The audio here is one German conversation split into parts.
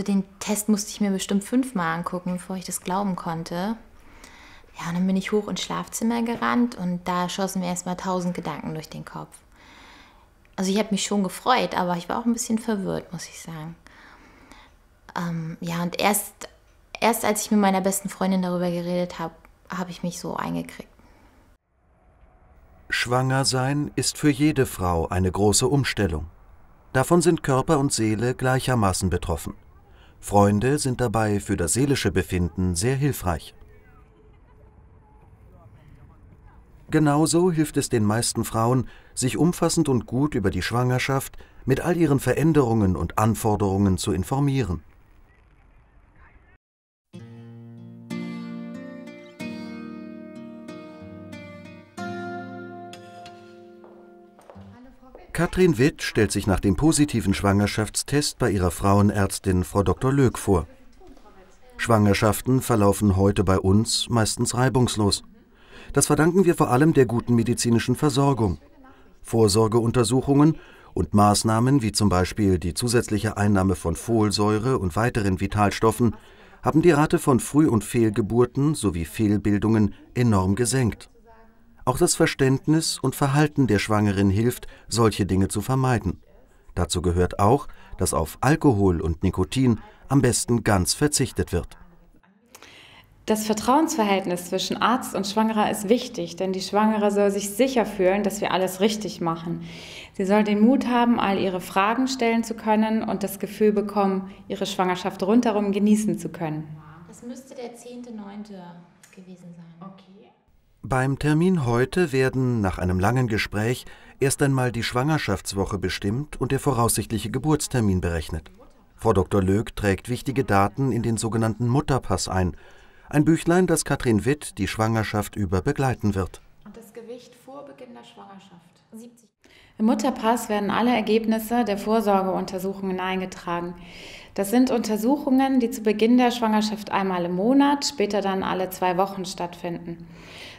Also den Test musste ich mir bestimmt fünfmal angucken, bevor ich das glauben konnte. Ja, und dann bin ich hoch ins Schlafzimmer gerannt und da schossen mir erstmal tausend Gedanken durch den Kopf. Also ich habe mich schon gefreut, aber ich war auch ein bisschen verwirrt, muss ich sagen. Ähm, ja, und erst, erst als ich mit meiner besten Freundin darüber geredet habe, habe ich mich so eingekriegt. Schwanger sein ist für jede Frau eine große Umstellung. Davon sind Körper und Seele gleichermaßen betroffen. Freunde sind dabei für das seelische Befinden sehr hilfreich. Genauso hilft es den meisten Frauen, sich umfassend und gut über die Schwangerschaft mit all ihren Veränderungen und Anforderungen zu informieren. Katrin Witt stellt sich nach dem positiven Schwangerschaftstest bei ihrer Frauenärztin Frau Dr. Löck vor. Schwangerschaften verlaufen heute bei uns meistens reibungslos. Das verdanken wir vor allem der guten medizinischen Versorgung. Vorsorgeuntersuchungen und Maßnahmen wie zum Beispiel die zusätzliche Einnahme von Folsäure und weiteren Vitalstoffen haben die Rate von Früh- und Fehlgeburten sowie Fehlbildungen enorm gesenkt. Auch das Verständnis und Verhalten der Schwangeren hilft, solche Dinge zu vermeiden. Dazu gehört auch, dass auf Alkohol und Nikotin am besten ganz verzichtet wird. Das Vertrauensverhältnis zwischen Arzt und Schwangerer ist wichtig, denn die Schwangere soll sich sicher fühlen, dass wir alles richtig machen. Sie soll den Mut haben, all ihre Fragen stellen zu können und das Gefühl bekommen, ihre Schwangerschaft rundherum genießen zu können. Das müsste der 10.9. gewesen sein. Okay. Beim Termin heute werden nach einem langen Gespräch erst einmal die Schwangerschaftswoche bestimmt und der voraussichtliche Geburtstermin berechnet. Frau Dr. Lög trägt wichtige Daten in den sogenannten Mutterpass ein – ein Büchlein, das Katrin Witt die Schwangerschaft über begleiten wird. Und das Gewicht vor Beginn der Schwangerschaft. 70. Im Mutterpass werden alle Ergebnisse der Vorsorgeuntersuchungen eingetragen. Das sind Untersuchungen, die zu Beginn der Schwangerschaft einmal im Monat, später dann alle zwei Wochen stattfinden.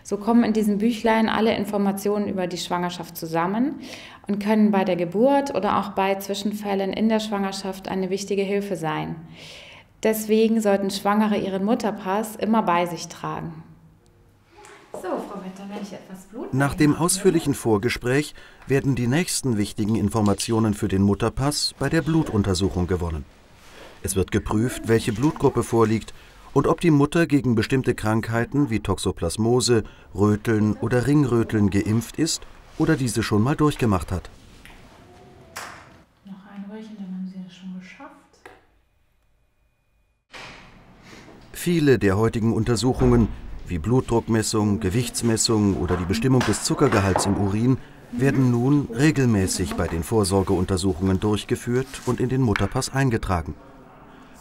So kommen in diesem Büchlein alle Informationen über die Schwangerschaft zusammen und können bei der Geburt oder auch bei Zwischenfällen in der Schwangerschaft eine wichtige Hilfe sein. Deswegen sollten Schwangere ihren Mutterpass immer bei sich tragen. So, Frau dann werde ich etwas Blut. Nach dem ausführlichen Vorgespräch werden die nächsten wichtigen Informationen für den Mutterpass bei der Blutuntersuchung gewonnen. Es wird geprüft, welche Blutgruppe vorliegt und ob die Mutter gegen bestimmte Krankheiten wie Toxoplasmose, Röteln oder Ringröteln geimpft ist oder diese schon mal durchgemacht hat. Viele der heutigen Untersuchungen, wie Blutdruckmessung, Gewichtsmessung oder die Bestimmung des Zuckergehalts im Urin, werden nun regelmäßig bei den Vorsorgeuntersuchungen durchgeführt und in den Mutterpass eingetragen.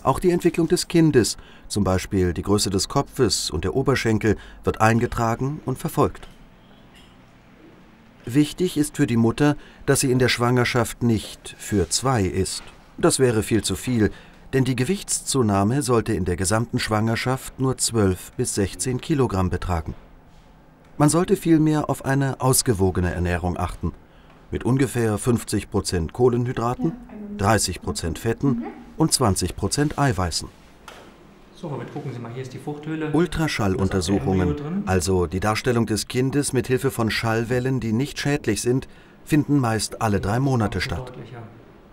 Auch die Entwicklung des Kindes, zum Beispiel die Größe des Kopfes und der Oberschenkel, wird eingetragen und verfolgt. Wichtig ist für die Mutter, dass sie in der Schwangerschaft nicht für zwei ist. Das wäre viel zu viel, denn die Gewichtszunahme sollte in der gesamten Schwangerschaft nur 12 bis 16 Kilogramm betragen. Man sollte vielmehr auf eine ausgewogene Ernährung achten, mit ungefähr 50 Prozent Kohlenhydraten, 30 Prozent Fetten und 20 Prozent Eiweißen. So, mal. Ultraschalluntersuchungen, also die Darstellung des Kindes mit Hilfe von Schallwellen, die nicht schädlich sind, finden meist alle drei Monate statt.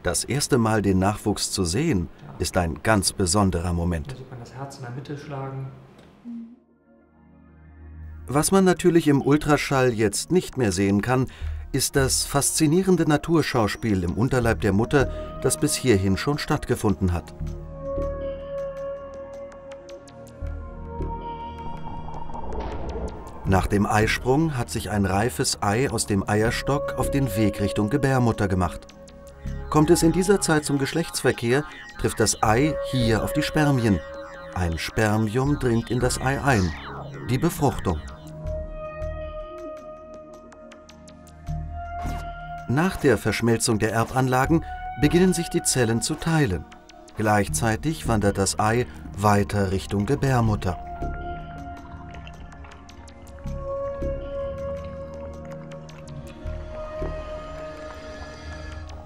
Das erste Mal den Nachwuchs zu sehen, ist ein ganz besonderer Moment. Was man natürlich im Ultraschall jetzt nicht mehr sehen kann, ist das faszinierende Naturschauspiel im Unterleib der Mutter, das bis hierhin schon stattgefunden hat. Nach dem Eisprung hat sich ein reifes Ei aus dem Eierstock auf den Weg Richtung Gebärmutter gemacht. Kommt es in dieser Zeit zum Geschlechtsverkehr, trifft das Ei hier auf die Spermien. Ein Spermium dringt in das Ei ein. Die Befruchtung. Nach der Verschmelzung der Erbanlagen beginnen sich die Zellen zu teilen. Gleichzeitig wandert das Ei weiter Richtung Gebärmutter.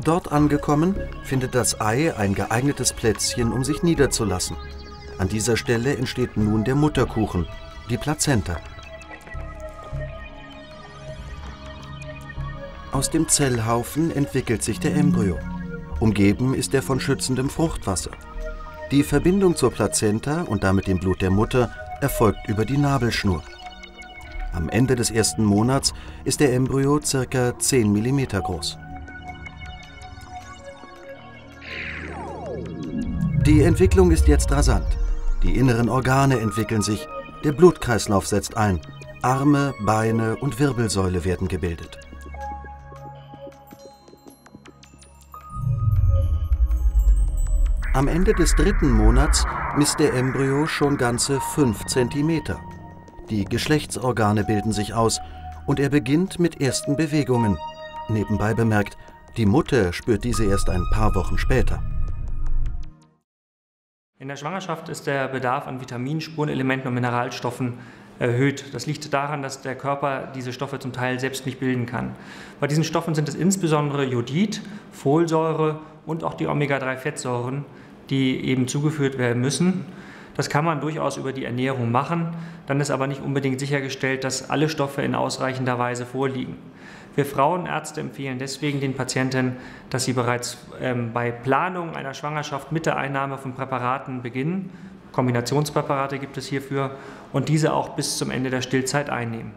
Dort angekommen, findet das Ei ein geeignetes Plätzchen, um sich niederzulassen. An dieser Stelle entsteht nun der Mutterkuchen, die Plazenta. Aus dem Zellhaufen entwickelt sich der Embryo. Umgeben ist er von schützendem Fruchtwasser. Die Verbindung zur Plazenta und damit dem Blut der Mutter erfolgt über die Nabelschnur. Am Ende des ersten Monats ist der Embryo ca. 10 mm groß. Die Entwicklung ist jetzt rasant. Die inneren Organe entwickeln sich, der Blutkreislauf setzt ein, Arme, Beine und Wirbelsäule werden gebildet. Am Ende des dritten Monats misst der Embryo schon ganze 5 cm. Die Geschlechtsorgane bilden sich aus und er beginnt mit ersten Bewegungen. Nebenbei bemerkt, die Mutter spürt diese erst ein paar Wochen später. In der Schwangerschaft ist der Bedarf an Vitaminen, Spurenelementen und Mineralstoffen erhöht. Das liegt daran, dass der Körper diese Stoffe zum Teil selbst nicht bilden kann. Bei diesen Stoffen sind es insbesondere Jodid, Folsäure und auch die Omega-3-Fettsäuren, die eben zugeführt werden müssen. Das kann man durchaus über die Ernährung machen, dann ist aber nicht unbedingt sichergestellt, dass alle Stoffe in ausreichender Weise vorliegen. Wir Frauenärzte empfehlen deswegen den Patienten, dass sie bereits ähm, bei Planung einer Schwangerschaft mit der Einnahme von Präparaten beginnen. Kombinationspräparate gibt es hierfür und diese auch bis zum Ende der Stillzeit einnehmen.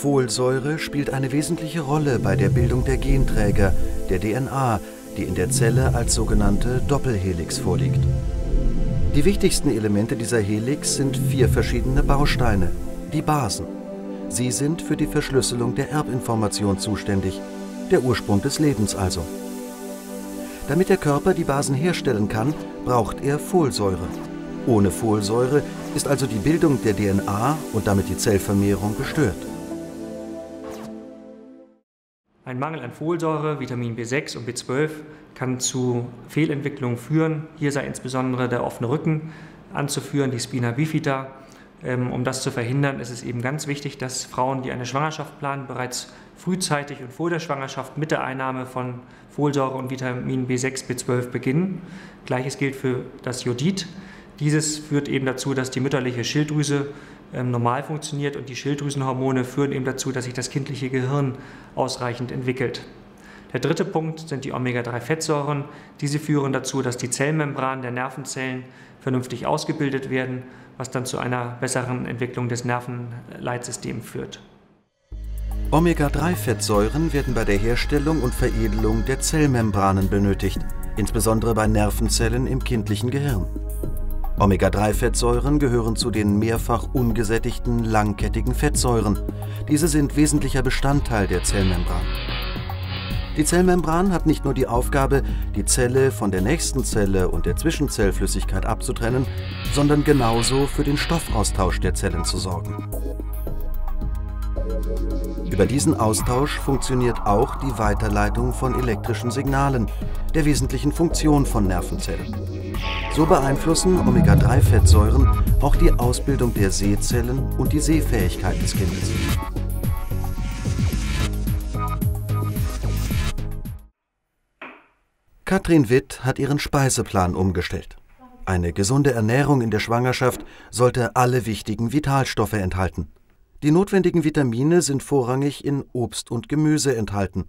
Folsäure spielt eine wesentliche Rolle bei der Bildung der Genträger, der DNA, die in der Zelle als sogenannte Doppelhelix vorliegt. Die wichtigsten Elemente dieser Helix sind vier verschiedene Bausteine, die Basen. Sie sind für die Verschlüsselung der Erbinformation zuständig, der Ursprung des Lebens also. Damit der Körper die Basen herstellen kann, braucht er Folsäure. Ohne Folsäure ist also die Bildung der DNA und damit die Zellvermehrung gestört. Ein Mangel an Folsäure, Vitamin B6 und B12 kann zu Fehlentwicklungen führen. Hier sei insbesondere der offene Rücken anzuführen, die Spina bifida. Ähm, um das zu verhindern, ist es eben ganz wichtig, dass Frauen, die eine Schwangerschaft planen, bereits frühzeitig und vor der Schwangerschaft mit der Einnahme von Folsäure und Vitamin B6, B12 beginnen. Gleiches gilt für das Jodid. Dieses führt eben dazu, dass die mütterliche Schilddrüse normal funktioniert und die Schilddrüsenhormone führen eben dazu, dass sich das kindliche Gehirn ausreichend entwickelt. Der dritte Punkt sind die Omega-3-Fettsäuren. Diese führen dazu, dass die Zellmembranen der Nervenzellen vernünftig ausgebildet werden, was dann zu einer besseren Entwicklung des Nervenleitsystems führt. Omega-3-Fettsäuren werden bei der Herstellung und Veredelung der Zellmembranen benötigt, insbesondere bei Nervenzellen im kindlichen Gehirn. Omega-3-Fettsäuren gehören zu den mehrfach ungesättigten langkettigen Fettsäuren. Diese sind wesentlicher Bestandteil der Zellmembran. Die Zellmembran hat nicht nur die Aufgabe, die Zelle von der nächsten Zelle und der Zwischenzellflüssigkeit abzutrennen, sondern genauso für den Stoffaustausch der Zellen zu sorgen. Über diesen Austausch funktioniert auch die Weiterleitung von elektrischen Signalen, der wesentlichen Funktion von Nervenzellen. So beeinflussen Omega-3-Fettsäuren auch die Ausbildung der Sehzellen und die Sehfähigkeit des Kindes. Katrin Witt hat ihren Speiseplan umgestellt. Eine gesunde Ernährung in der Schwangerschaft sollte alle wichtigen Vitalstoffe enthalten. Die notwendigen Vitamine sind vorrangig in Obst und Gemüse enthalten.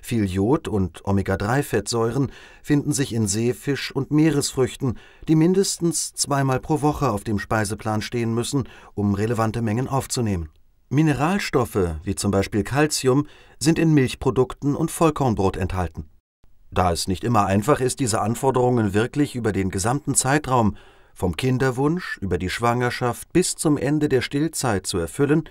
Viel Jod und Omega-3-Fettsäuren finden sich in Seefisch und Meeresfrüchten, die mindestens zweimal pro Woche auf dem Speiseplan stehen müssen, um relevante Mengen aufzunehmen. Mineralstoffe, wie zum Beispiel Calcium, sind in Milchprodukten und Vollkornbrot enthalten. Da es nicht immer einfach ist, diese Anforderungen wirklich über den gesamten Zeitraum, vom Kinderwunsch über die Schwangerschaft bis zum Ende der Stillzeit zu erfüllen,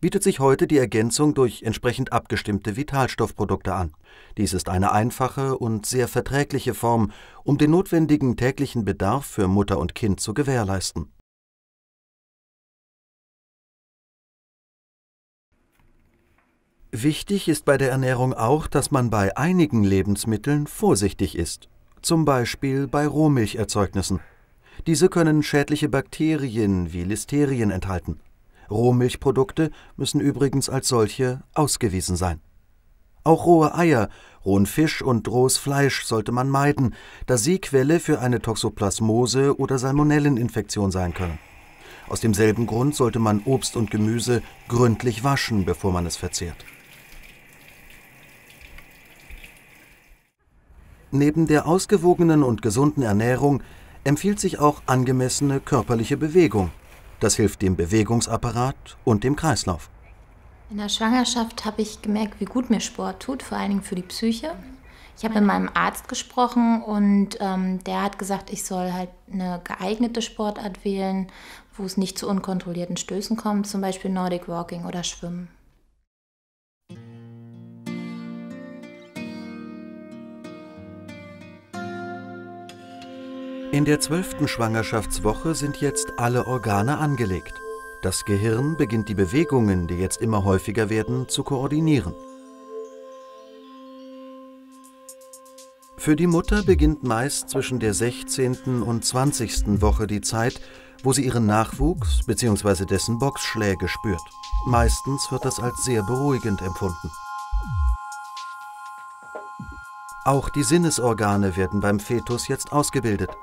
bietet sich heute die Ergänzung durch entsprechend abgestimmte Vitalstoffprodukte an. Dies ist eine einfache und sehr verträgliche Form, um den notwendigen täglichen Bedarf für Mutter und Kind zu gewährleisten. Wichtig ist bei der Ernährung auch, dass man bei einigen Lebensmitteln vorsichtig ist, zum Beispiel bei Rohmilcherzeugnissen. Diese können schädliche Bakterien wie Listerien enthalten. Rohmilchprodukte müssen übrigens als solche ausgewiesen sein Auch rohe Eier, rohen Fisch und rohes Fleisch sollte man meiden, da sie Quelle für eine Toxoplasmose oder Salmonelleninfektion sein können. Aus demselben Grund sollte man Obst und Gemüse gründlich waschen, bevor man es verzehrt. Neben der ausgewogenen und gesunden Ernährung empfiehlt sich auch angemessene körperliche Bewegung. Das hilft dem Bewegungsapparat und dem Kreislauf. In der Schwangerschaft habe ich gemerkt, wie gut mir Sport tut, vor allen Dingen für die Psyche. Ich habe mit meinem Arzt gesprochen und ähm, der hat gesagt, ich soll halt eine geeignete Sportart wählen, wo es nicht zu unkontrollierten Stößen kommt, zum Beispiel Nordic Walking oder Schwimmen. In der zwölften Schwangerschaftswoche sind jetzt alle Organe angelegt. Das Gehirn beginnt die Bewegungen, die jetzt immer häufiger werden, zu koordinieren. Für die Mutter beginnt meist zwischen der 16. und 20. Woche die Zeit, wo sie ihren Nachwuchs bzw. dessen Boxschläge spürt. Meistens wird das als sehr beruhigend empfunden. Auch die Sinnesorgane werden beim Fetus jetzt ausgebildet.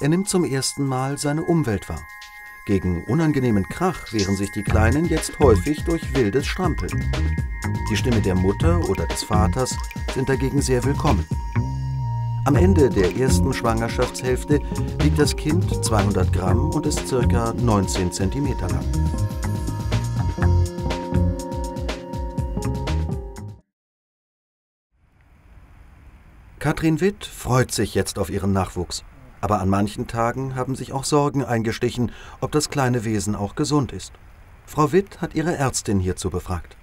Er nimmt zum ersten Mal seine Umwelt wahr. Gegen unangenehmen Krach wehren sich die Kleinen jetzt häufig durch wildes Strampeln. Die Stimme der Mutter oder des Vaters sind dagegen sehr willkommen. Am Ende der ersten Schwangerschaftshälfte wiegt das Kind 200 Gramm und ist ca. 19 cm lang. Katrin Witt freut sich jetzt auf ihren Nachwuchs. Aber an manchen Tagen haben sich auch Sorgen eingestichen, ob das kleine Wesen auch gesund ist. Frau Witt hat ihre Ärztin hierzu befragt.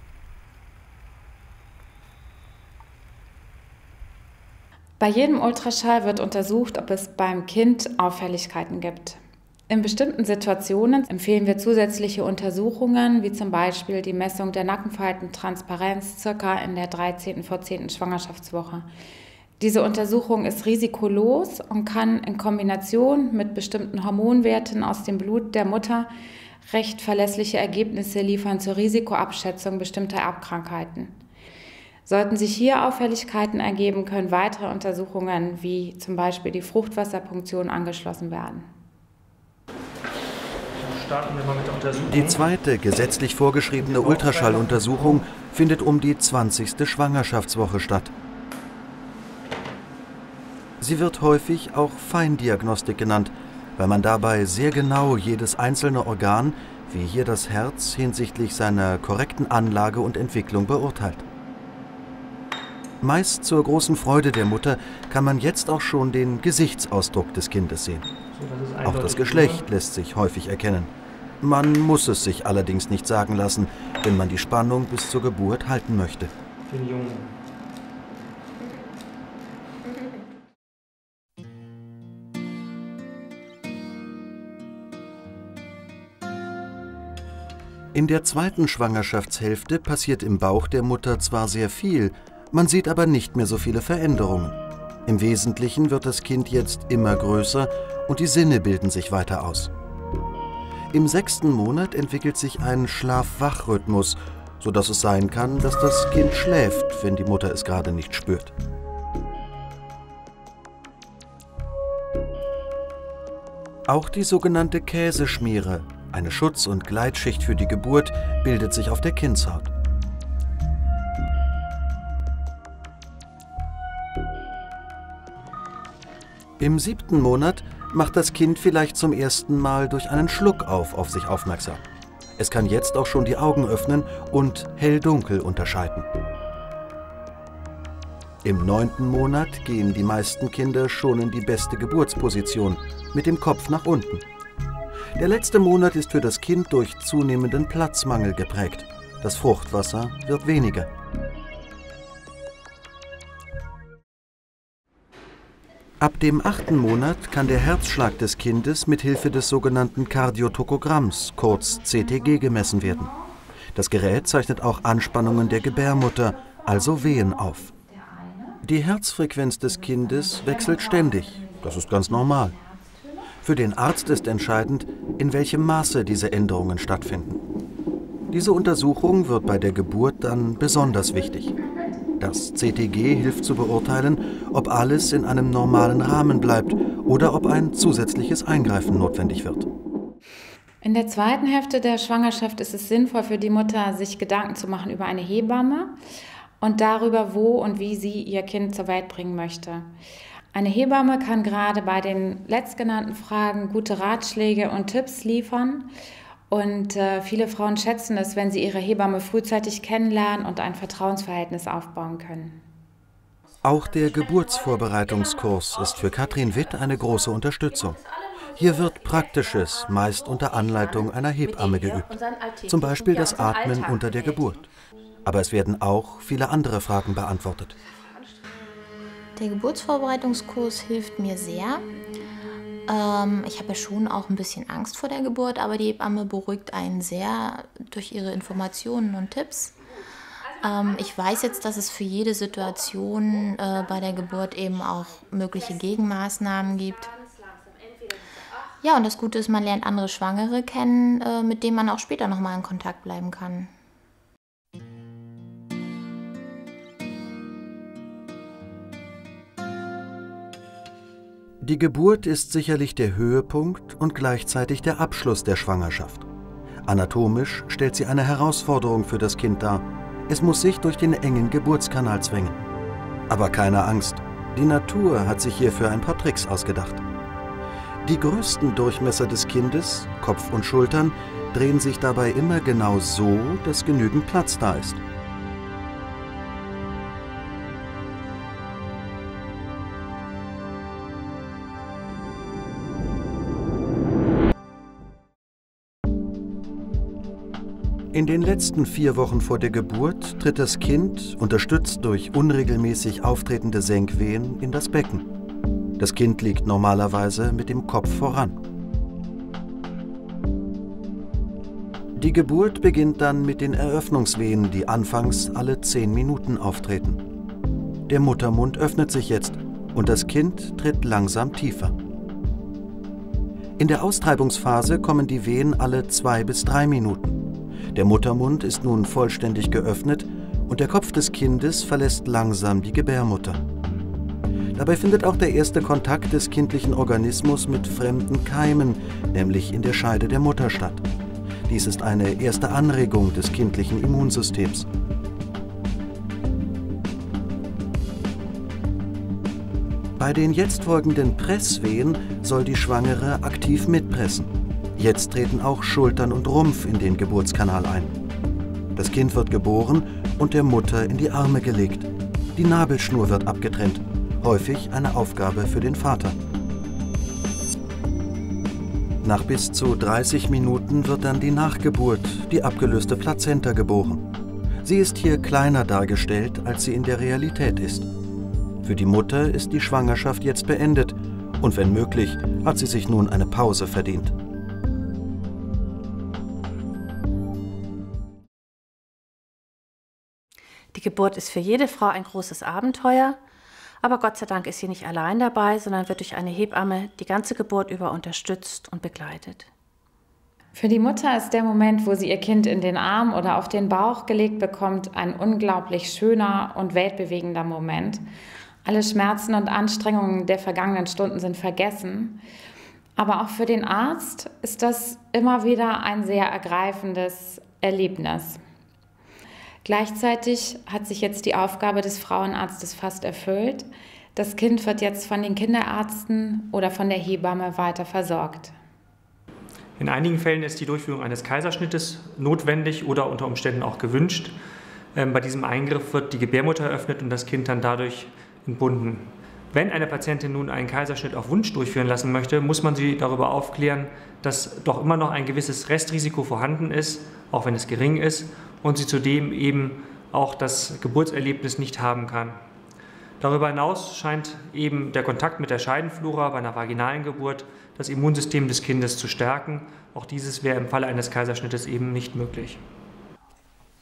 Bei jedem Ultraschall wird untersucht, ob es beim Kind Auffälligkeiten gibt. In bestimmten Situationen empfehlen wir zusätzliche Untersuchungen, wie zum Beispiel die Messung der Nackenfaltentransparenz circa in der 13. 14. Schwangerschaftswoche. Diese Untersuchung ist risikolos und kann in Kombination mit bestimmten Hormonwerten aus dem Blut der Mutter recht verlässliche Ergebnisse liefern zur Risikoabschätzung bestimmter Erbkrankheiten. Sollten sich hier Auffälligkeiten ergeben, können weitere Untersuchungen wie zum Beispiel die Fruchtwasserpunktion angeschlossen werden. Die zweite gesetzlich vorgeschriebene Ultraschalluntersuchung findet um die 20. Schwangerschaftswoche statt. Sie wird häufig auch Feindiagnostik genannt, weil man dabei sehr genau jedes einzelne Organ, wie hier das Herz, hinsichtlich seiner korrekten Anlage und Entwicklung beurteilt. Meist zur großen Freude der Mutter kann man jetzt auch schon den Gesichtsausdruck des Kindes sehen. Auch das Geschlecht lässt sich häufig erkennen. Man muss es sich allerdings nicht sagen lassen, wenn man die Spannung bis zur Geburt halten möchte. Den Jungen. In der zweiten Schwangerschaftshälfte passiert im Bauch der Mutter zwar sehr viel, man sieht aber nicht mehr so viele Veränderungen. Im Wesentlichen wird das Kind jetzt immer größer und die Sinne bilden sich weiter aus. Im sechsten Monat entwickelt sich ein Schlaf-Wach-Rhythmus, sodass es sein kann, dass das Kind schläft, wenn die Mutter es gerade nicht spürt. Auch die sogenannte Käseschmiere eine Schutz- und Gleitschicht für die Geburt bildet sich auf der Kindshaut. Im siebten Monat macht das Kind vielleicht zum ersten Mal durch einen Schluckauf auf sich aufmerksam. Es kann jetzt auch schon die Augen öffnen und hell-dunkel unterscheiden. Im neunten Monat gehen die meisten Kinder schon in die beste Geburtsposition, mit dem Kopf nach unten. Der letzte Monat ist für das Kind durch zunehmenden Platzmangel geprägt. Das Fruchtwasser wird weniger. Ab dem achten Monat kann der Herzschlag des Kindes mit Hilfe des sogenannten Kardiotokogramms, kurz CTG, gemessen werden. Das Gerät zeichnet auch Anspannungen der Gebärmutter, also Wehen auf. Die Herzfrequenz des Kindes wechselt ständig. Das ist ganz normal. Für den Arzt ist entscheidend, in welchem Maße diese Änderungen stattfinden. Diese Untersuchung wird bei der Geburt dann besonders wichtig. Das CTG hilft zu beurteilen, ob alles in einem normalen Rahmen bleibt oder ob ein zusätzliches Eingreifen notwendig wird. In der zweiten Hälfte der Schwangerschaft ist es sinnvoll für die Mutter, sich Gedanken zu machen über eine Hebamme und darüber, wo und wie sie ihr Kind zur Welt bringen möchte. Eine Hebamme kann gerade bei den letztgenannten Fragen gute Ratschläge und Tipps liefern. Und äh, viele Frauen schätzen es, wenn sie ihre Hebamme frühzeitig kennenlernen und ein Vertrauensverhältnis aufbauen können. Auch der Geburtsvorbereitungskurs ist für Katrin Witt eine große Unterstützung. Hier wird Praktisches, meist unter Anleitung einer Hebamme geübt. Zum Beispiel das Atmen unter der Geburt. Aber es werden auch viele andere Fragen beantwortet. Der Geburtsvorbereitungskurs hilft mir sehr. Ähm, ich habe ja schon auch ein bisschen Angst vor der Geburt, aber die Hebamme beruhigt einen sehr durch ihre Informationen und Tipps. Ähm, ich weiß jetzt, dass es für jede Situation äh, bei der Geburt eben auch mögliche Gegenmaßnahmen gibt. Ja, und das Gute ist, man lernt andere Schwangere kennen, äh, mit denen man auch später nochmal in Kontakt bleiben kann. Die Geburt ist sicherlich der Höhepunkt und gleichzeitig der Abschluss der Schwangerschaft. Anatomisch stellt sie eine Herausforderung für das Kind dar. Es muss sich durch den engen Geburtskanal zwängen. Aber keine Angst, die Natur hat sich hierfür ein paar Tricks ausgedacht. Die größten Durchmesser des Kindes, Kopf und Schultern, drehen sich dabei immer genau so, dass genügend Platz da ist. In den letzten vier Wochen vor der Geburt tritt das Kind, unterstützt durch unregelmäßig auftretende Senkwehen, in das Becken. Das Kind liegt normalerweise mit dem Kopf voran. Die Geburt beginnt dann mit den Eröffnungswehen, die anfangs alle zehn Minuten auftreten. Der Muttermund öffnet sich jetzt und das Kind tritt langsam tiefer. In der Austreibungsphase kommen die Wehen alle zwei bis drei Minuten. Der Muttermund ist nun vollständig geöffnet und der Kopf des Kindes verlässt langsam die Gebärmutter. Dabei findet auch der erste Kontakt des kindlichen Organismus mit fremden Keimen, nämlich in der Scheide der Mutter statt. Dies ist eine erste Anregung des kindlichen Immunsystems. Bei den jetzt folgenden Presswehen soll die Schwangere aktiv mitpressen. Jetzt treten auch Schultern und Rumpf in den Geburtskanal ein. Das Kind wird geboren und der Mutter in die Arme gelegt. Die Nabelschnur wird abgetrennt, häufig eine Aufgabe für den Vater. Nach bis zu 30 Minuten wird dann die Nachgeburt, die abgelöste Plazenta, geboren. Sie ist hier kleiner dargestellt, als sie in der Realität ist. Für die Mutter ist die Schwangerschaft jetzt beendet und wenn möglich, hat sie sich nun eine Pause verdient. Die Geburt ist für jede Frau ein großes Abenteuer, aber Gott sei Dank ist sie nicht allein dabei, sondern wird durch eine Hebamme die ganze Geburt über unterstützt und begleitet. Für die Mutter ist der Moment, wo sie ihr Kind in den Arm oder auf den Bauch gelegt bekommt, ein unglaublich schöner und weltbewegender Moment. Alle Schmerzen und Anstrengungen der vergangenen Stunden sind vergessen. Aber auch für den Arzt ist das immer wieder ein sehr ergreifendes Erlebnis. Gleichzeitig hat sich jetzt die Aufgabe des Frauenarztes fast erfüllt. Das Kind wird jetzt von den Kinderärzten oder von der Hebamme weiter versorgt. In einigen Fällen ist die Durchführung eines Kaiserschnittes notwendig oder unter Umständen auch gewünscht. Ähm, bei diesem Eingriff wird die Gebärmutter eröffnet und das Kind dann dadurch entbunden. Wenn eine Patientin nun einen Kaiserschnitt auf Wunsch durchführen lassen möchte, muss man sie darüber aufklären, dass doch immer noch ein gewisses Restrisiko vorhanden ist, auch wenn es gering ist, und sie zudem eben auch das Geburtserlebnis nicht haben kann. Darüber hinaus scheint eben der Kontakt mit der Scheidenflora bei einer vaginalen Geburt das Immunsystem des Kindes zu stärken. Auch dieses wäre im Falle eines Kaiserschnittes eben nicht möglich.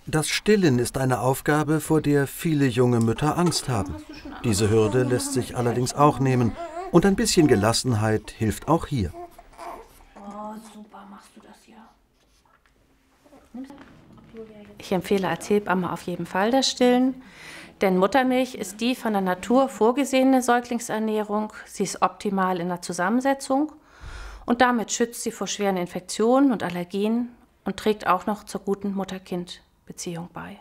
Das Stillen ist eine Aufgabe, vor der viele junge Mütter Angst haben. Diese Hürde lässt sich allerdings auch nehmen und ein bisschen Gelassenheit hilft auch hier. Ich empfehle als Hebamme auf jeden Fall das Stillen. Denn Muttermilch ist die von der Natur vorgesehene Säuglingsernährung. Sie ist optimal in der Zusammensetzung und damit schützt sie vor schweren Infektionen und Allergien und trägt auch noch zur guten Mutter-Kind-Beziehung bei.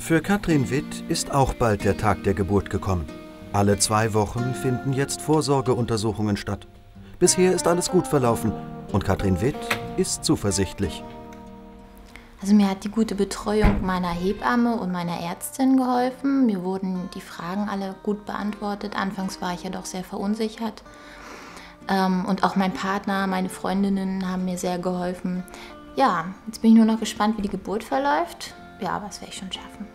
Für Katrin Witt ist auch bald der Tag der Geburt gekommen. Alle zwei Wochen finden jetzt Vorsorgeuntersuchungen statt. Bisher ist alles gut verlaufen und Katrin Witt ist zuversichtlich. Also mir hat die gute Betreuung meiner Hebamme und meiner Ärztin geholfen. Mir wurden die Fragen alle gut beantwortet. Anfangs war ich ja doch sehr verunsichert. Ähm, und auch mein Partner, meine Freundinnen haben mir sehr geholfen. Ja, jetzt bin ich nur noch gespannt, wie die Geburt verläuft. Ja, aber das werde ich schon schaffen.